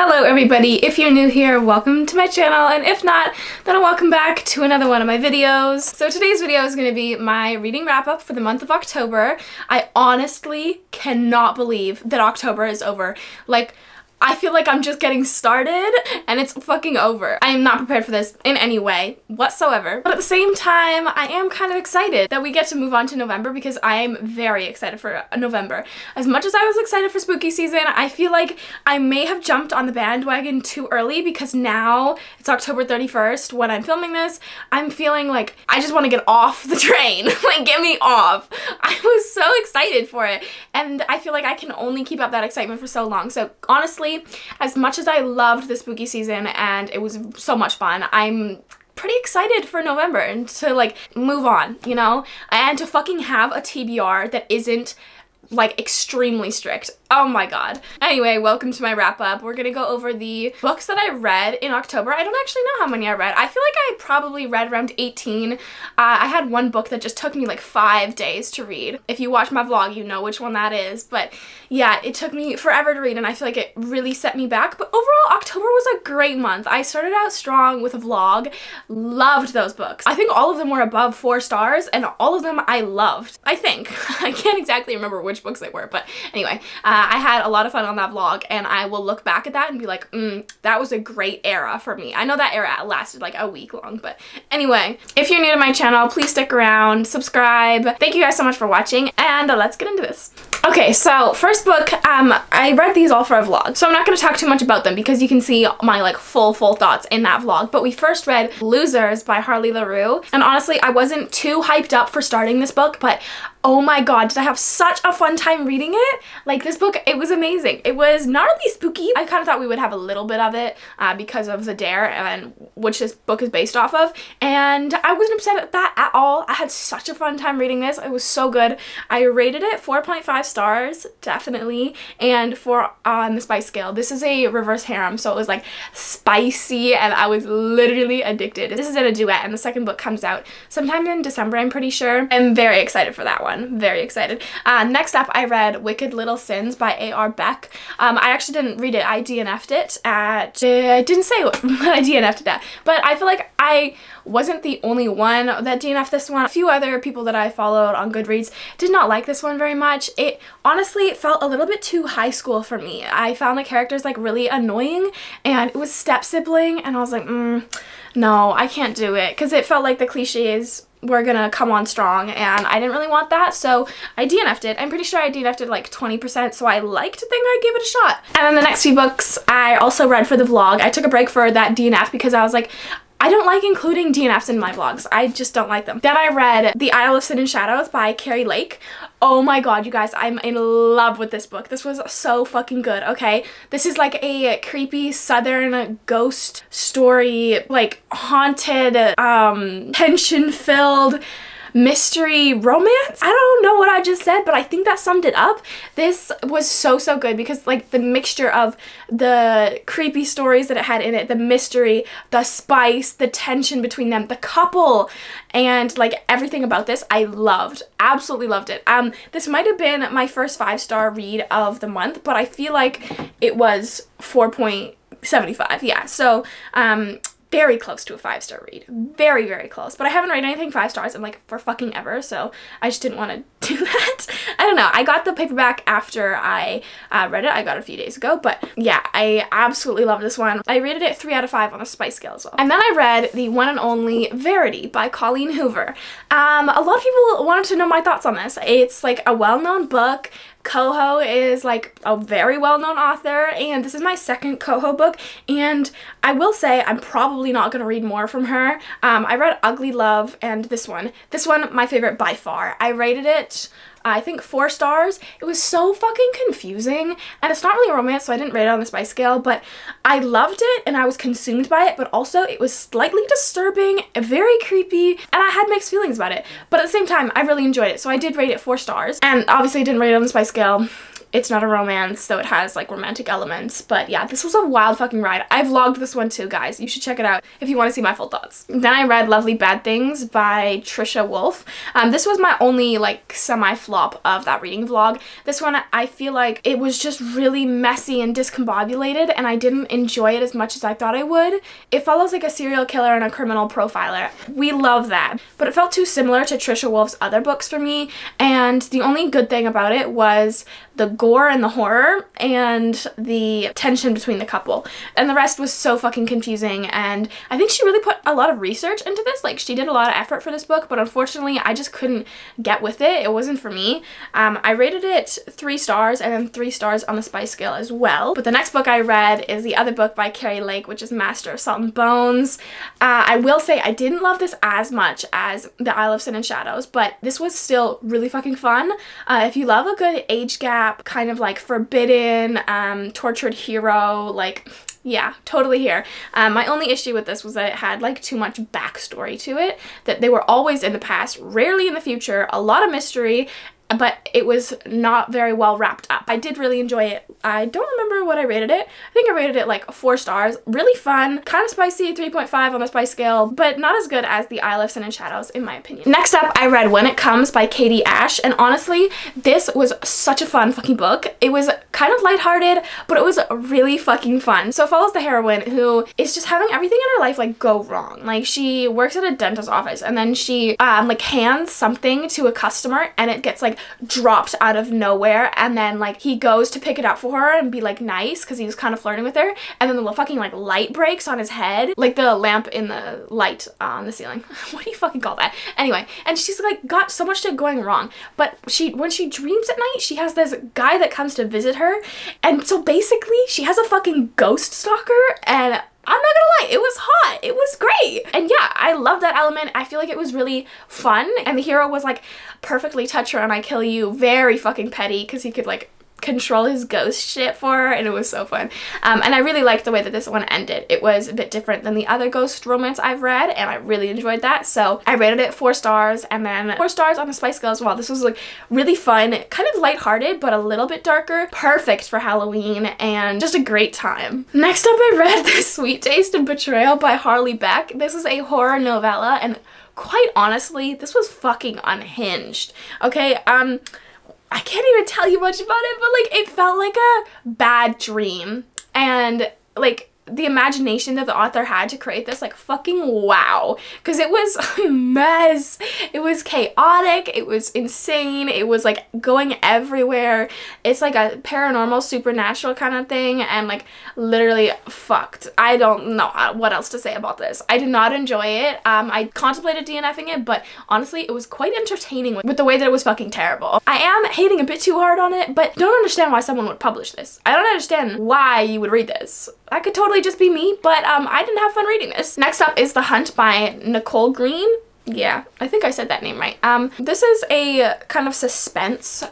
Hello everybody, if you're new here, welcome to my channel, and if not, then welcome back to another one of my videos. So today's video is going to be my reading wrap-up for the month of October. I honestly cannot believe that October is over. Like, I feel like I'm just getting started and it's fucking over. I am not prepared for this in any way whatsoever. But at the same time, I am kind of excited that we get to move on to November because I am very excited for uh, November. As much as I was excited for spooky season, I feel like I may have jumped on the bandwagon too early because now it's October 31st when I'm filming this. I'm feeling like I just want to get off the train. like get me off. I was so excited for it and I feel like I can only keep up that excitement for so long. So honestly, honestly, as much as I loved the spooky season and it was so much fun, I'm pretty excited for November and to like move on, you know? And to fucking have a TBR that isn't like extremely strict. Oh my god. Anyway, welcome to my wrap up. We're gonna go over the books that I read in October. I don't actually know how many I read. I feel like I probably read around 18. Uh, I had one book that just took me like five days to read. If you watch my vlog, you know which one that is. But yeah, it took me forever to read and I feel like it really set me back. But overall, October was a great month. I started out strong with a vlog. Loved those books. I think all of them were above four stars and all of them I loved. I think. I can't exactly remember which books they were, but anyway. Uh, I had a lot of fun on that vlog and I will look back at that and be like, mm, that was a great era for me. I know that era lasted like a week long, but anyway, if you're new to my channel, please stick around, subscribe. Thank you guys so much for watching and let's get into this. Okay, so first book, um, I read these all for a vlog, so I'm not going to talk too much about them because you can see my like full, full thoughts in that vlog, but we first read Losers by Harley Laroux, and honestly, I wasn't too hyped up for starting this book, but oh my god, did I have such a fun time reading it. Like this book, it was amazing. It was not only spooky, I kind of thought we would have a little bit of it uh, because of the dare and which this book is based off of. And I wasn't upset at that at all. I had such a fun time reading this. It was so good. I rated it 4.5 stars, definitely. And for on the spice scale, this is a reverse harem, so it was like spicy and I was literally addicted. This is in a duet and the second book comes out sometime in December, I'm pretty sure. I'm very excited for that one one. Very excited. Uh, next up, I read Wicked Little Sins by A.R. Beck. Um, I actually didn't read it. I DNF'd it at... Uh, I didn't say what I DNF'd it at. But I feel like I wasn't the only one that DNF'd this one. A few other people that I followed on Goodreads did not like this one very much. It honestly felt a little bit too high school for me. I found the characters like really annoying and it was step sibling and I was like, mm, no, I can't do it because it felt like the cliches were gonna come on strong and I didn't really want that so I DNF'd it. I'm pretty sure I DNF'd it like 20% so I like to think I gave it a shot. And then the next few books I also read for the vlog. I took a break for that DNF because I was like I don't like including DNFs in my vlogs. I just don't like them. Then I read The Isle of Sin and Shadows by Keri Lake. Oh my god, you guys, I'm in love with this book. This was so fucking good, okay? This is like a creepy southern ghost story, like haunted, um, tension-filled mystery romance. I don't know what I just said, but I think that summed it up. This was so, so good because like the mixture of the creepy stories that it had in it, the mystery, the spice, the tension between them, the couple, and like everything about this I loved. Absolutely loved it. Um, This might have been my first five-star read of the month, but I feel like it was 4.75. Yeah, so um, very close to a five star read. Very, very close. But I haven't read anything five stars in like for fucking ever, so I just didn't want to do that. I don't know. I got the paperback after I uh, read it. I got it a few days ago, but yeah, I absolutely love this one. I rated it three out of five on a spice scale as well. And then I read the one and only Verity by Colleen Hoover. Um, a lot of people wanted to know my thoughts on this. It's like a well-known book. Coho is like a very well-known author and this is my second Coho book and I will say I'm probably not going to read more from her. Um, I read Ugly Love and this one. This one, my favorite by far. I rated it I think four stars. It was so fucking confusing. And it's not really a romance so I didn't rate it on the spice scale but I loved it and I was consumed by it but also it was slightly disturbing, very creepy and I had mixed feelings about it. But at the same time I really enjoyed it so I did rate it four stars. And obviously I didn't rate it on the spice scale It's not a romance, though it has like romantic elements. But yeah, this was a wild fucking ride. I vlogged this one too, guys. You should check it out if you want to see my full thoughts. Then I read Lovely Bad Things by Trisha Wolfe. Um, this was my only like semi-flop of that reading vlog. This one, I feel like it was just really messy and discombobulated and I didn't enjoy it as much as I thought I would. It follows like a serial killer and a criminal profiler. We love that. But it felt too similar to Trisha Wolfe's other books for me and the only good thing about it was the gore and the horror and the tension between the couple. And the rest was so fucking confusing and I think she really put a lot of research into this. Like she did a lot of effort for this book but unfortunately I just couldn't get with it. It wasn't for me. Um, I rated it three stars and then three stars on the spice scale as well. But the next book I read is the other book by Keri Lake which is Master of Salt and Bones. Uh, I will say I didn't love this as much as The Isle of Sin and Shadows but this was still really fucking fun. Uh, if you love a good age gap kind of like forbidden, um, tortured hero, like yeah, totally here. Um, my only issue with this was that it had like too much backstory to it, that they were always in the past, rarely in the future, a lot of mystery, but it was not very well wrapped up. I did really enjoy it. I don't remember what I rated it. I think I rated it like four stars. Really fun, kind of spicy, 3.5 on the spice scale, but not as good as The Isle of Sin and Shadows in my opinion. Next up, I read When It Comes by Katie Ash, and honestly, this was such a fun fucking book. It was kind of lighthearted, but it was really fucking fun. So it follows the heroine who is just having everything in her life like go wrong. Like she works at a dentist's office and then she um, like hands something to a customer and it gets like dropped out of nowhere and then like he goes to pick it up for her and be like nice because he was kind of flirting with her and then the fucking like light breaks on his head like the lamp in the light on the ceiling what do you fucking call that anyway and she's like got so much shit going wrong but she when she dreams at night she has this guy that comes to visit her and so basically she has a fucking ghost stalker and I'm not gonna lie, it was hot. Great. And yeah, I love that element. I feel like it was really fun. And the hero was like perfectly touch her and I kill you. Very fucking petty because he could like control his ghost shit for her and it was so fun. Um, and I really liked the way that this one ended. It was a bit different than the other ghost romance I've read and I really enjoyed that. So I rated it four stars and then four stars on the spice as well. This was like really fun, kind of lighthearted but a little bit darker. Perfect for Halloween and just a great time. Next up I read The Sweet Taste of Betrayal by Harley Beck. This is a horror novella and quite honestly this was fucking unhinged. Okay, um I can't even tell you much about it, but like it felt like a bad dream. And like the imagination that the author had to create this like fucking wow. Because it was a mess. It was chaotic. It was insane. It was like going everywhere. It's like a paranormal supernatural kind of thing and like literally fucked. I don't know what else to say about this. I did not enjoy it. Um i contemplated dnfing it but honestly it was quite entertaining with the way that it was fucking terrible. I am hating a bit too hard on it but don't understand why someone would publish this. I don't understand why you would read this. I could totally just be me, but um, I didn't have fun reading this. Next up is The Hunt by Nicole Green. Yeah, I think I said that name right. Um, this is a kind of suspense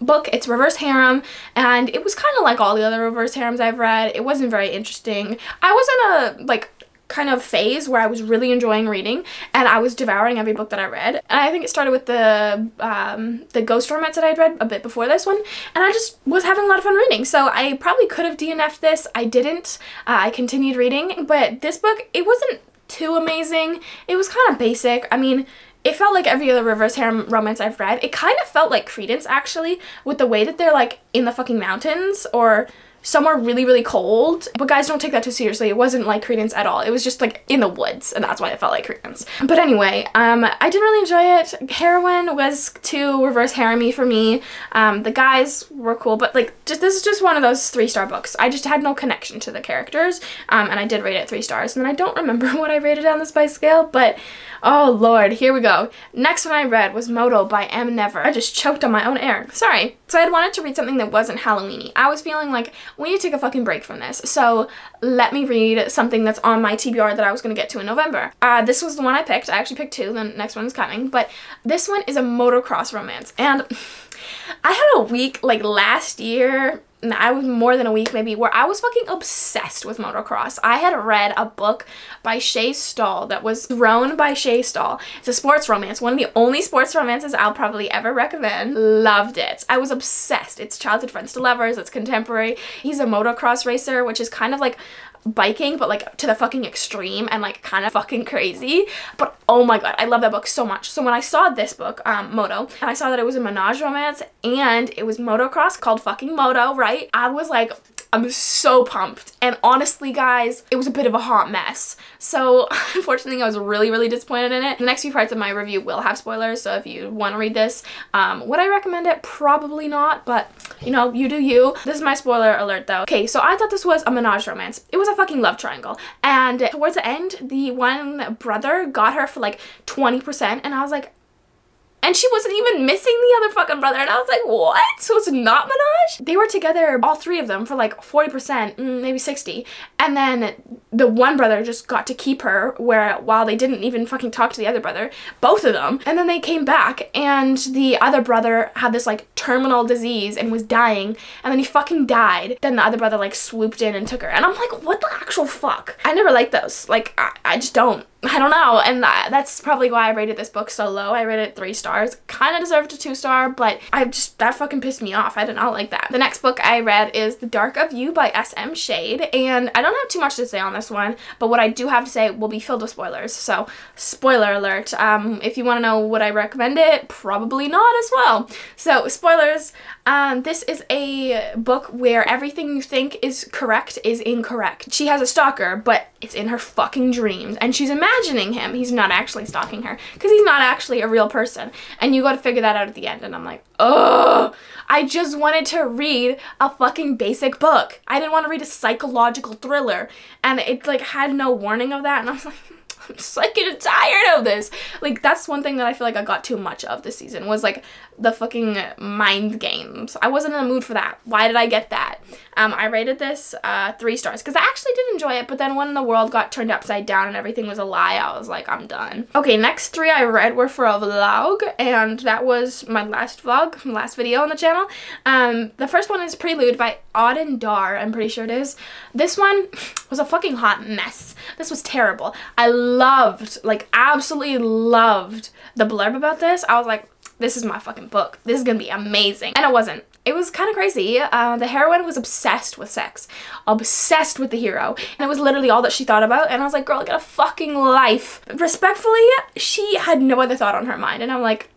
book. It's reverse harem, and it was kind of like all the other reverse harems I've read. It wasn't very interesting. I wasn't a, like, kind of phase where I was really enjoying reading and I was devouring every book that I read. And I think it started with the um, the ghost romance that I'd read a bit before this one and I just was having a lot of fun reading. So I probably could have DNF'd this. I didn't. Uh, I continued reading but this book, it wasn't too amazing. It was kind of basic. I mean, it felt like every other reverse harem romance I've read. It kind of felt like Credence actually with the way that they're like in the fucking mountains or somewhere really, really cold. But guys, don't take that too seriously. It wasn't like Credence at all. It was just like in the woods and that's why it felt like Credence. But anyway, um, I didn't really enjoy it. Heroine was too reverse harem for me. Um, the guys were cool, but like just this is just one of those three star books. I just had no connection to the characters um, and I did rate it three stars. And then I don't remember what I rated on the spice scale, but oh lord, here we go. Next one I read was Moto by M. Never. I just choked on my own air. Sorry. So I had wanted to read something that wasn't Halloweeny. I was feeling like we need to take a fucking break from this. So let me read something that's on my TBR that I was to get to in November. Uh, this was the one I picked. I actually picked two. The next one is coming. But this one is a motocross romance. And I had a week like last year I was more than a week maybe, where I was fucking obsessed with motocross. I had read a book by Shay Stahl that was thrown by Shay Stahl. It's a sports romance, one of the only sports romances I'll probably ever recommend. Loved it. I was obsessed. It's childhood friends to lovers, it's contemporary. He's a motocross racer, which is kind of like biking but like to the fucking extreme and like kind of fucking crazy. But oh my god i love that book so much. So when i saw this book um moto and i saw that it was a menage romance and it was motocross called fucking moto right? I was like I'm so pumped. And honestly, guys, it was a bit of a hot mess. So unfortunately, I was really, really disappointed in it. The next few parts of my review will have spoilers. So if you want to read this, um, would I recommend it? Probably not, but you know, you do you. This is my spoiler alert though. Okay, so I thought this was a menage romance. It was a fucking love triangle. And towards the end, the one brother got her for like 20%. And I was like, and she wasn't even missing the other fucking brother. And I was like, what? So it's not Menage? They were together, all three of them, for like 40%, mm, maybe 60. And then the one brother just got to keep her where while they didn't even fucking talk to the other brother, both of them. And then they came back and the other brother had this like terminal disease and was dying. And then he fucking died. Then the other brother like swooped in and took her. And I'm like, what the actual fuck? I never liked those. Like, I, I just don't. I don't know, and that's probably why I rated this book so low. I rated it three stars. Kind of deserved a two star, but I just, that fucking pissed me off. I did not like that. The next book I read is The Dark of You by S.M. Shade, and I don't have too much to say on this one, but what I do have to say will be filled with spoilers. So, spoiler alert. Um, if you want to know would I recommend it, probably not as well. So, spoilers. Um, this is a book where everything you think is correct is incorrect. She has a stalker, but it's in her fucking dreams, and she's imagining him. He's not actually stalking her, because he's not actually a real person. And you gotta figure that out at the end, and I'm like, oh, I just wanted to read a fucking basic book. I didn't want to read a psychological thriller, and it like had no warning of that, and I was like, I'm just like getting tired of this. Like that's one thing that I feel like I got too much of this season was like the fucking mind games. I wasn't in the mood for that. Why did I get that? Um, I rated this uh, three stars because I actually did enjoy it, but then when the world got turned upside down and everything was a lie, I was like, I'm done. Okay, next three I read were for a vlog, and that was my last vlog, last video on the channel. Um, the first one is Prelude by Auden Dar, I'm pretty sure it is. This one was a fucking hot mess. This was terrible. I loved, like absolutely loved the blurb about this. I was like, this is my fucking book. This is gonna be amazing. And it wasn't. It was kind of crazy. Uh, the heroine was obsessed with sex. Obsessed with the hero. And it was literally all that she thought about. And I was like, girl, get a fucking life. Respectfully, she had no other thought on her mind. And I'm like,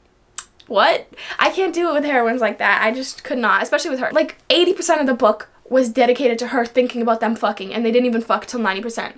what? I can't do it with heroines like that. I just could not, especially with her. Like 80% of the book was dedicated to her thinking about them fucking and they didn't even fuck till 90%.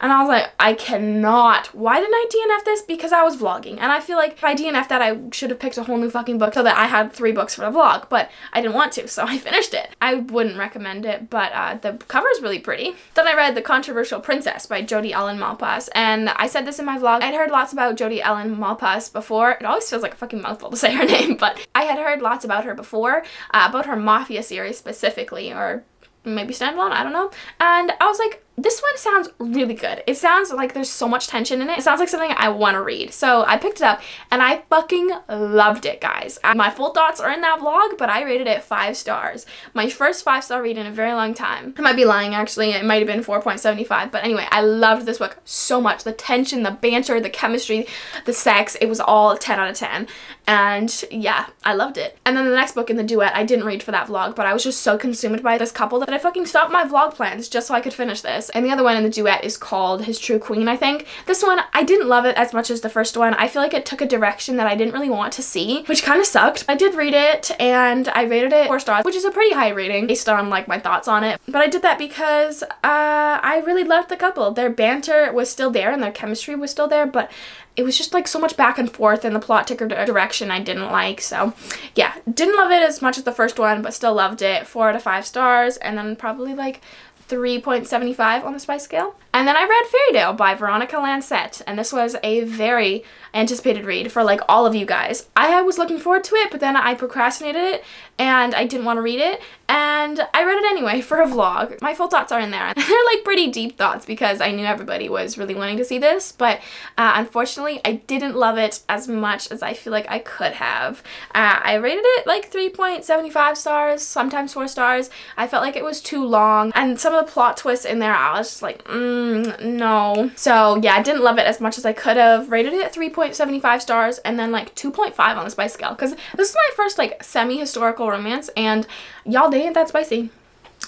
And I was like, I cannot. Why didn't I DNF this? Because I was vlogging. And I feel like if I DNF that, I should have picked a whole new fucking book so that I had three books for the vlog. But I didn't want to, so I finished it. I wouldn't recommend it, but uh, the cover is really pretty. Then I read The Controversial Princess by Jodi Ellen Malpas. And I said this in my vlog. I'd heard lots about Jodi Ellen Malpas before. It always feels like a fucking mouthful to say her name, but I had heard lots about her before, uh, about her Mafia series specifically, or maybe standalone, I don't know. And I was like, this one sounds really good. It sounds like there's so much tension in it. It sounds like something I want to read. So I picked it up and I fucking loved it, guys. My full thoughts are in that vlog, but I rated it five stars. My first five star read in a very long time. I might be lying, actually. It might have been 4.75. But anyway, I loved this book so much. The tension, the banter, the chemistry, the sex, it was all 10 out of 10. And yeah, I loved it. And then the next book in the duet, I didn't read for that vlog, but I was just so consumed by this couple that I fucking stopped my vlog plans just so I could finish this. And the other one in the duet is called His True Queen, I think. This one, I didn't love it as much as the first one. I feel like it took a direction that I didn't really want to see, which kind of sucked. I did read it and I rated it four stars, which is a pretty high rating based on like my thoughts on it. But I did that because uh, I really loved the couple. Their banter was still there and their chemistry was still there, but it was just like so much back and forth and the plot took a direction I didn't like. So yeah, didn't love it as much as the first one, but still loved it. Four out of five stars and then probably like 3.75 on the spice scale. And then I read Fairy Tale by Veronica Lancet, and this was a very anticipated read for like all of you guys. I was looking forward to it, but then I procrastinated it and I didn't want to read it and I read it anyway for a vlog. My full thoughts are in there. They're like pretty deep thoughts because I knew everybody was really wanting to see this, but uh, unfortunately I didn't love it as much as I feel like I could have. Uh, I rated it like 3.75 stars, sometimes 4 stars. I felt like it was too long and some of the plot twists in there I was just like, mm, no. So yeah, I didn't love it as much as I could have. Rated it 3.75 stars and then like 2.5 on the spice scale because this is my first like semi-historical romance and y'all they ain't that spicy.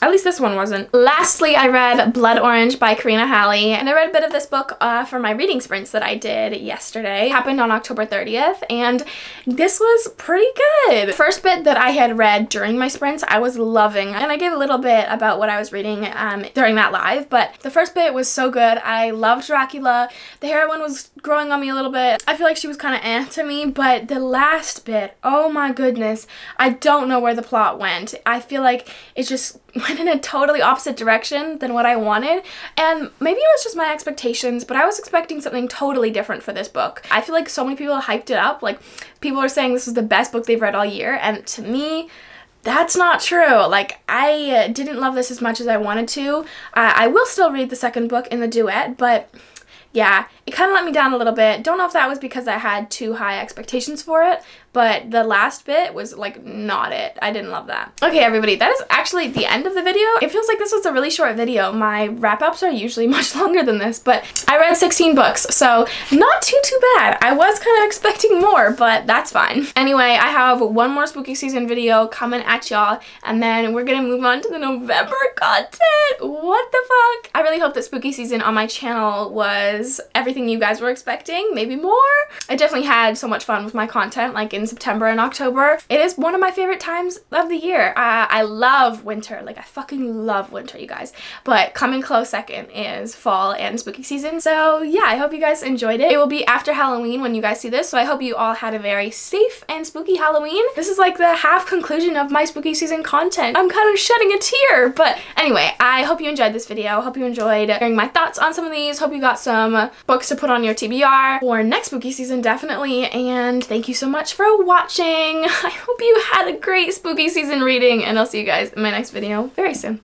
At least this one wasn't. Lastly, I read Blood Orange by Karina Halle, and I read a bit of this book uh, for my reading sprints that I did yesterday. It happened on October 30th, and this was pretty good. First bit that I had read during my sprints, I was loving, and I gave a little bit about what I was reading um, during that live, but the first bit was so good. I loved Dracula. The heroine was growing on me a little bit. I feel like she was kind of eh to me, but the last bit, oh my goodness, I don't know where the plot went. I feel like it just went in a totally opposite direction than what I wanted and maybe it was just my expectations but I was expecting something totally different for this book. I feel like so many people hyped it up like people are saying this is the best book they've read all year and to me that's not true. Like, I didn't love this as much as I wanted to. Uh, I will still read the second book in the duet, but yeah, it kind of let me down a little bit. Don't know if that was because I had too high expectations for it, but the last bit was like not it. I didn't love that. Okay, everybody, that is actually the end of the video. It feels like this was a really short video. My wrap-ups are usually much longer than this, but I read 16 books, so not too, too bad. I was kind of expecting more, but that's fine. Anyway, I have one more spooky season video coming at y'all, and then we're gonna move on to the November content. What the fuck? I really hope that spooky season on my channel was everything you guys were expecting, maybe more. I definitely had so much fun with my content, like in September and October. It is one of my favorite times of the year. Uh, I love winter. Like, I fucking love winter, you guys. But coming close second is fall and spooky season. So, yeah, I hope you guys enjoyed it. It will be after Halloween when you guys see this, so I hope you all had a very safe and spooky Halloween. This is like the half conclusion of my spooky season content. I'm kind of shedding a tear, but anyway, I hope you enjoyed this video. Hope you enjoyed hearing my thoughts on some of these. Hope you got some books to put on your TBR for next spooky season, definitely. And thank you so much for watching. I hope you had a great spooky season reading and I'll see you guys in my next video very soon.